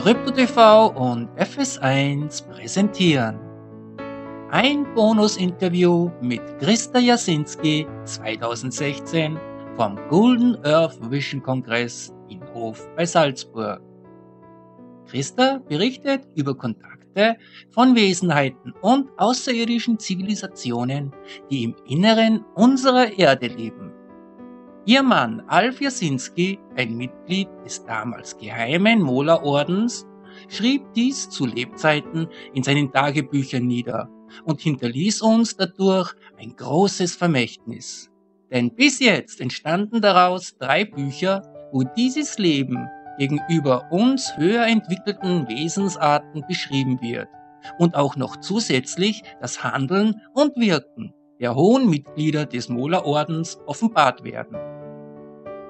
KryptoTV und FS1 präsentieren ein Bonus-Interview mit Christa Jasinski 2016 vom Golden Earth Vision Kongress in Hof bei Salzburg. Christa berichtet über Kontakte von Wesenheiten und außerirdischen Zivilisationen, die im Inneren unserer Erde leben. Ihr Mann Alf Jasinski, ein Mitglied des damals geheimen Mola-Ordens, schrieb dies zu Lebzeiten in seinen Tagebüchern nieder und hinterließ uns dadurch ein großes Vermächtnis. Denn bis jetzt entstanden daraus drei Bücher, wo dieses Leben gegenüber uns höher entwickelten Wesensarten beschrieben wird und auch noch zusätzlich das Handeln und Wirken der hohen Mitglieder des Mola-Ordens offenbart werden.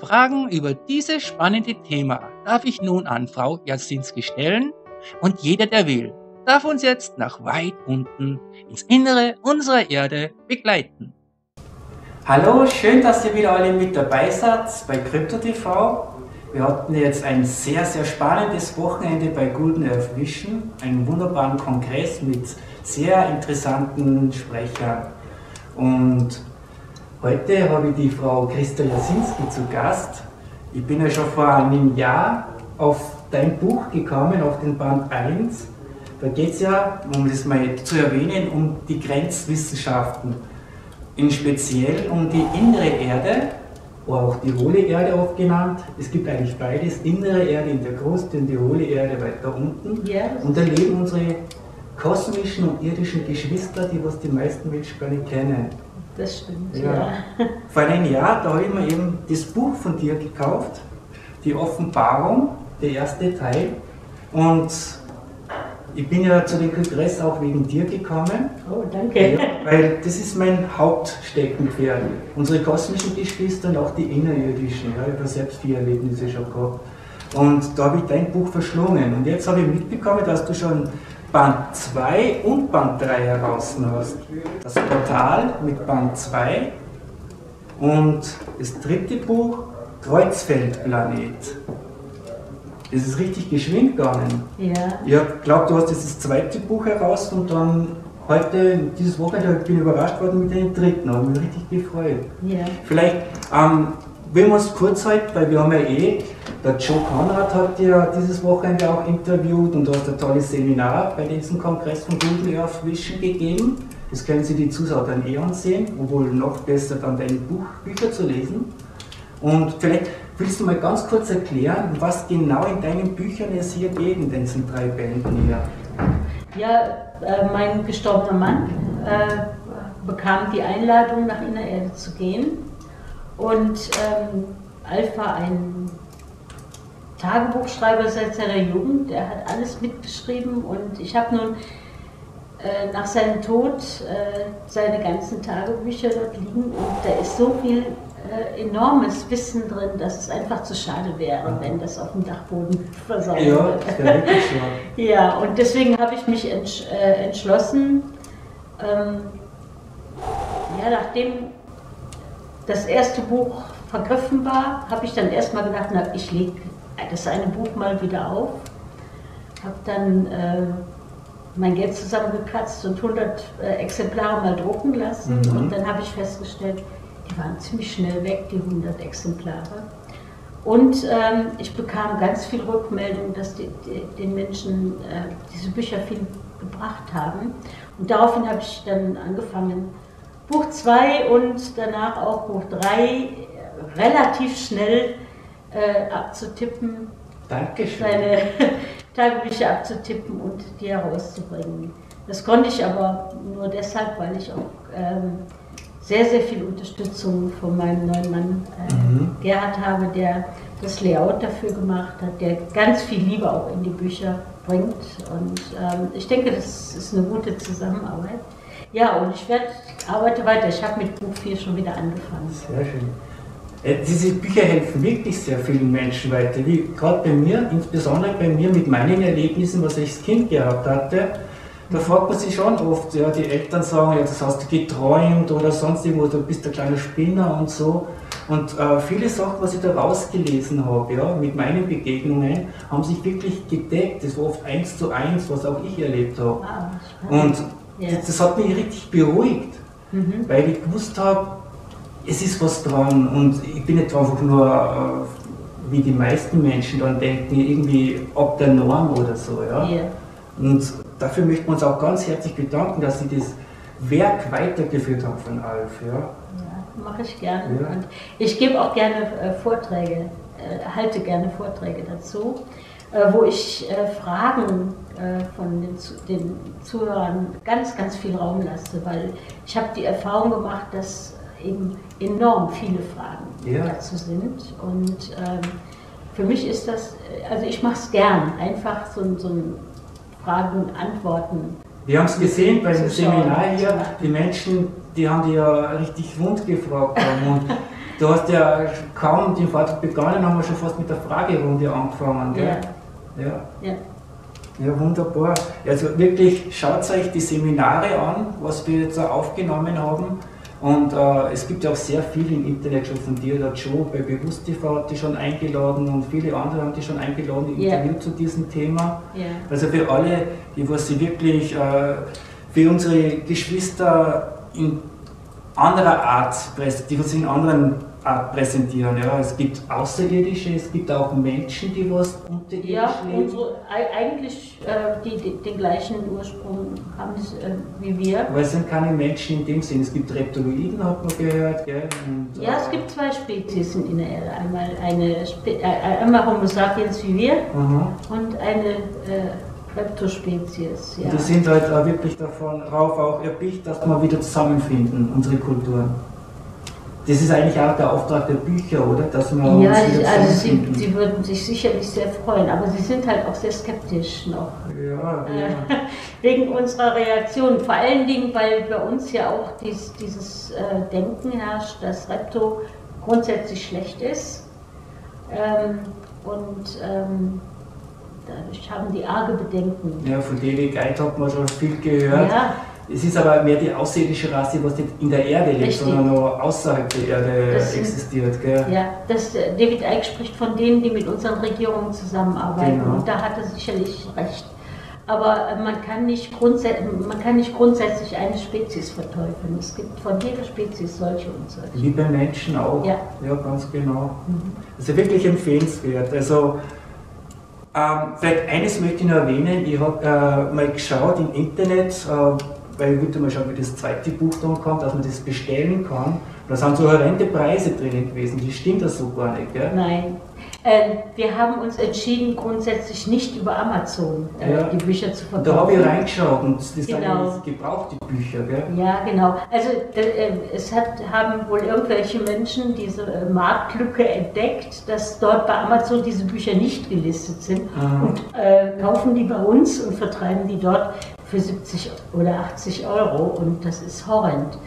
Fragen über dieses spannende Thema darf ich nun an Frau Jasinski stellen und jeder, der will, darf uns jetzt nach weit unten ins Innere unserer Erde begleiten. Hallo, schön, dass ihr wieder alle mit dabei seid bei CryptoTV. Wir hatten jetzt ein sehr, sehr spannendes Wochenende bei Golden Earth Vision, einen wunderbaren Kongress mit sehr interessanten Sprechern. Und heute habe ich die Frau Christa Jasinski zu Gast. Ich bin ja schon vor einem Jahr auf dein Buch gekommen, auf den Band 1. Da geht es ja, um das mal zu erwähnen, um die Grenzwissenschaften. In speziell um die innere Erde, oder auch die hohle Erde oft genannt. Es gibt eigentlich beides, innere Erde in der Kruste und die hohle Erde weiter unten. Ja. Und da leben unsere kosmischen und irdischen Geschwister, die was die meisten Menschen gar nicht kennen. Das stimmt, Ja. ja. Vor einem Jahr, da habe ich mir eben das Buch von dir gekauft, die Offenbarung, der erste Teil. Und ich bin ja zu dem Kongress auch wegen dir gekommen, Oh, danke. ja, weil das ist mein Hauptsteckenpferd. Unsere kosmischen Geschwister und auch die innerirdischen. Ja, ich habe selbst vier Erlebnisse schon gehabt. Und da habe ich dein Buch verschlungen. Und jetzt habe ich mitbekommen, dass du schon Band 2 und Band 3 heraus. Das Portal mit Band 2 und das dritte Buch Kreuzfeldplanet. Das ist richtig geschwind gegangen. Ja. Ich glaube, du hast jetzt das zweite Buch heraus und dann heute, dieses Wochenende, bin ich überrascht worden mit dem dritten. Habe mich richtig gefreut. Ja. Vielleicht, ähm, wenn wir es kurz halten, weil wir haben ja eh, der Joe Conrad hat ja dieses Wochenende auch interviewt und du hast ein tolles Seminar bei diesem Kongress von Google Earth Vision gegeben. Das können sich die Zuschauer dann eh ansehen, obwohl noch besser dann deine Buchbücher zu lesen. Und vielleicht willst du mal ganz kurz erklären, was genau in deinen Büchern es hier geht, in diesen drei Bänden hier. Ja, äh, mein gestorbener Mann äh, bekam die Einladung, nach Innererde zu gehen. Und ähm, Alf war ein Tagebuchschreiber seit seiner Jugend. Er hat alles mitgeschrieben und ich habe nun äh, nach seinem Tod äh, seine ganzen Tagebücher dort liegen und da ist so viel äh, enormes Wissen drin, dass es einfach zu schade wäre, wenn das auf dem Dachboden versaut Ja, wirklich schön. Ja, und deswegen habe ich mich entsch äh, entschlossen, ähm, ja, nachdem das erste Buch vergriffen war, habe ich dann erstmal gedacht, na, ich lege das eine Buch mal wieder auf. Habe dann äh, mein Geld zusammengekratzt und 100 äh, Exemplare mal drucken lassen. Mhm. Und dann habe ich festgestellt, die waren ziemlich schnell weg, die 100 Exemplare. Und ähm, ich bekam ganz viel Rückmeldung, dass die, die, den Menschen äh, diese Bücher viel gebracht haben. Und daraufhin habe ich dann angefangen, Buch 2 und danach auch Buch 3 relativ schnell äh, abzutippen, Dankeschön. seine Tagebücher abzutippen und die herauszubringen. Das konnte ich aber nur deshalb, weil ich auch ähm, sehr, sehr viel Unterstützung von meinem neuen Mann äh, Mhm. Gerhard habe, der das Layout dafür gemacht hat, der ganz viel Liebe auch in die Bücher bringt. Und ähm, ich denke, das ist eine gute Zusammenarbeit. Ja, und ich werde, arbeite weiter. Ich habe mit Buch 4 schon wieder angefangen. Sehr schön. Äh, Diese Bücher helfen wirklich sehr vielen Menschen weiter. Wie gerade bei mir, insbesondere bei mir mit meinen Erlebnissen, was ich als Kind gehabt hatte, da fragt man sich schon oft, ja, die Eltern sagen, ja, das hast du geträumt oder sonst irgendwo, du bist ein kleiner Spinner und so. Und äh, viele Sachen, was ich da rausgelesen habe, ja, mit meinen Begegnungen, haben sich wirklich gedeckt. Das war oft eins zu eins, was auch ich erlebt habe. Ah, Und Ja. das, das hat mich richtig beruhigt, Mhm. weil ich gewusst habe, es ist was dran und ich bin nicht einfach nur, äh, wie die meisten Menschen dann denken, irgendwie ab der Norm oder so. Ja? Ja. Und dafür möchten wir uns auch ganz herzlich bedanken, dass Sie das Werk weitergeführt haben von Alf. Ja? Ja, mache ich gerne. Ja. Und ich gebe auch gerne äh, Vorträge, äh, halte gerne Vorträge dazu, wo ich äh, Fragen äh, von den, den Zuhörern ganz, ganz viel Raum lasse, weil ich habe die Erfahrung gemacht, dass eben enorm viele Fragen Ja. dazu sind. Und ähm, für mich ist das, äh, also ich mache es gern, einfach so, ein- so ein Fragen Antworten. Wir haben es gesehen beim Zu schauen. Seminar hier, die Menschen, die haben die ja richtig wund gefragt. Und du hast ja kaum den Vortrag begonnen, haben wir schon fast mit der Fragerunde angefangen. Gell? Ja. Ja. Ja, wunderbar. Also wirklich, schaut euch die Seminare an, was wir jetzt auch aufgenommen haben. Und äh, es gibt ja auch sehr viel im Internet schon von dir. Der Joe bei Bewusst TV hat die schon eingeladen und viele andere haben die schon eingeladen im Ja. Interview zu diesem Thema. Ja. Also für alle, die was sie wirklich äh, für unsere Geschwister in anderer Art, die was in anderen präsentieren. Ja. Es gibt Außerirdische, es gibt auch Menschen, die was unterirdisch Ja, leben. unsere, ei- eigentlich äh, die, die den gleichen Ursprung haben äh, wie wir. Aber es sind keine Menschen in dem Sinn. Es gibt Reptiloiden, hat man gehört. Gell? Und, Ja, es äh, gibt zwei Spezies in der Erde. Einmal eine Spe äh, einmal Homo sapiens wie wir aha. und eine äh, Reptospezies. Ja. Und die sind halt auch wirklich davon rauf auch erpicht, dass wir wieder zusammenfinden, unsere Kulturen. Das ist eigentlich auch der Auftrag der Bücher, oder? Dass wir ja, also sie, sie würden sich sicherlich sehr freuen, aber sie sind halt auch sehr skeptisch noch. ja, ja. wegen unserer Reaktion. Vor allen Dingen, weil bei uns ja auch dies, dieses äh, Denken herrscht, dass Repto grundsätzlich schlecht ist. Ähm, und ähm, dadurch haben die arge Bedenken. ja, von David Guide hat man schon viel gehört. Ja, Es ist aber mehr die außerirdische Rasse, was nicht in der Erde lebt, Richtig. sondern nur außerhalb der Erde Das existiert. Gell? ja das, äh, David Icke spricht von denen, die mit unseren Regierungen zusammenarbeiten. Genau. Und da hat er sicherlich recht. Aber äh, man kann, nicht man kann nicht grundsätzlich eine Spezies verteufeln. Es gibt von jeder Spezies solche und solche. Wie bei Menschen auch. Ja. ja ganz genau. Also wirklich empfehlenswert. Also ähm, vielleicht eines möchte ich noch erwähnen. Ich habe äh, mal geschaut im Internet, äh, weil ich wollte mal schauen, wie das zweite Buch dann kommt, dass man das bestellen kann. Da sind so horrende Preise drinnen gewesen. Das stimmt das so gar nicht, gell? Nein. Äh, wir haben uns entschieden, grundsätzlich nicht über Amazon äh, Ja. die Bücher zu Und da habe ich verkaufen. reingeschaut und das sind Genau. jetzt gebrauchte Bücher, gell? Ja, genau. Also äh, es hat, haben wohl irgendwelche Menschen diese äh, Marktlücke entdeckt, dass dort bei Amazon diese Bücher nicht gelistet sind Aha. und äh, kaufen die bei uns und vertreiben die dort für 70 oder 80 Euro und das ist horrend.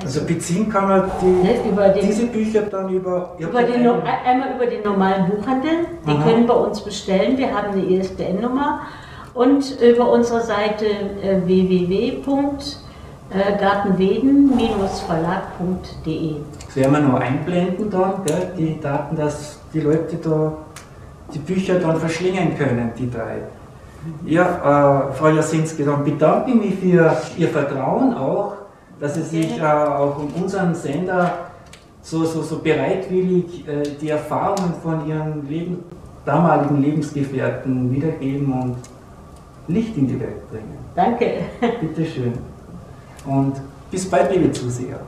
Also beziehen kann man die, ne, den, diese Bücher dann über... Über den no- einen- einmal über den normalen Buchhandel, die Aha. können bei uns bestellen. Wir haben eine ISBN-Nummer und über unsere Seite äh, www.gartenweden-verlag.de. Das werden wir noch einblenden dann, gell? die Daten, dass die Leute da die Bücher dann verschlingen können, die drei. Ja, äh, Frau Jasinski, dann bedanke ich mich für Ihr Vertrauen auch, dass Sie sich äh, auch um unseren Sender so, so, so bereitwillig äh, die Erfahrungen von Ihren Leben, damaligen Lebensgefährten wiedergeben und Licht in die Welt bringen. Danke. Bitte schön. Und bis bald, liebe Zuseher.